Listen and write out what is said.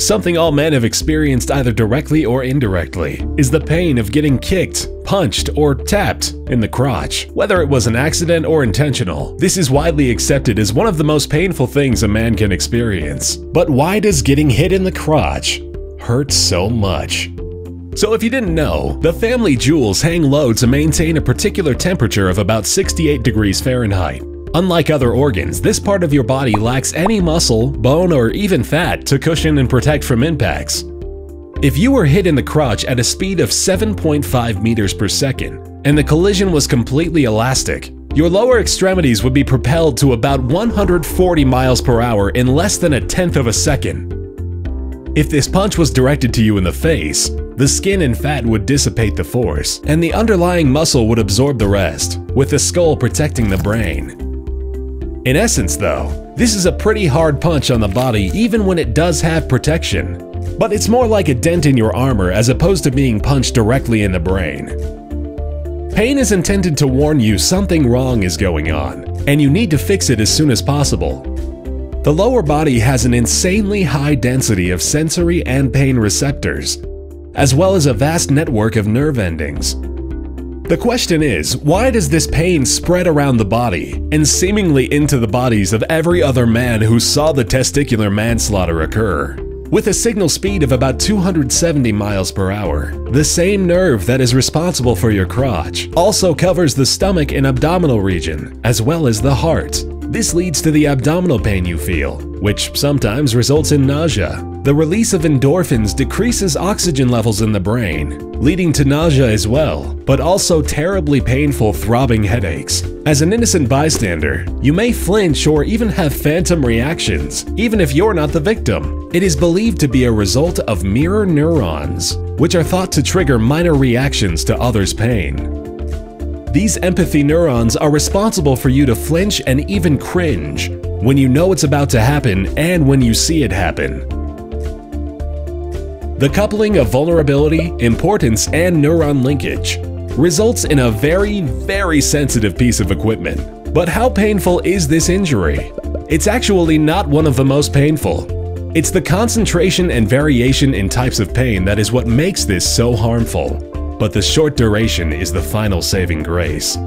something all men have experienced either directly or indirectly, is the pain of getting kicked, punched, or tapped in the crotch. Whether it was an accident or intentional, this is widely accepted as one of the most painful things a man can experience. But why does getting hit in the crotch hurt so much? So if you didn't know, the family jewels hang low to maintain a particular temperature of about 68 degrees Fahrenheit. Unlike other organs, this part of your body lacks any muscle, bone, or even fat to cushion and protect from impacts. If you were hit in the crotch at a speed of 7.5 meters per second, and the collision was completely elastic, your lower extremities would be propelled to about 140 miles per hour in less than a tenth of a second. If this punch was directed to you in the face, the skin and fat would dissipate the force, and the underlying muscle would absorb the rest, with the skull protecting the brain. In essence though, this is a pretty hard punch on the body even when it does have protection. But it's more like a dent in your armor as opposed to being punched directly in the brain. Pain is intended to warn you something wrong is going on, and you need to fix it as soon as possible. The lower body has an insanely high density of sensory and pain receptors, as well as a vast network of nerve endings. The question is, why does this pain spread around the body and seemingly into the bodies of every other man who saw the testicular manslaughter occur? With a signal speed of about 270 miles per hour, the same nerve that is responsible for your crotch also covers the stomach and abdominal region, as well as the heart. This leads to the abdominal pain you feel, which sometimes results in nausea. The release of endorphins decreases oxygen levels in the brain, leading to nausea as well, but also terribly painful throbbing headaches. As an innocent bystander, you may flinch or even have phantom reactions, even if you're not the victim. It is believed to be a result of mirror neurons, which are thought to trigger minor reactions to others' pain. These empathy neurons are responsible for you to flinch and even cringe when you know it's about to happen and when you see it happen. The coupling of vulnerability, importance, and neuron linkage results in a very, very sensitive piece of equipment. But how painful is this injury? It's actually not one of the most painful. It's the concentration and variation in types of pain that is what makes this so harmful but the short duration is the final saving grace.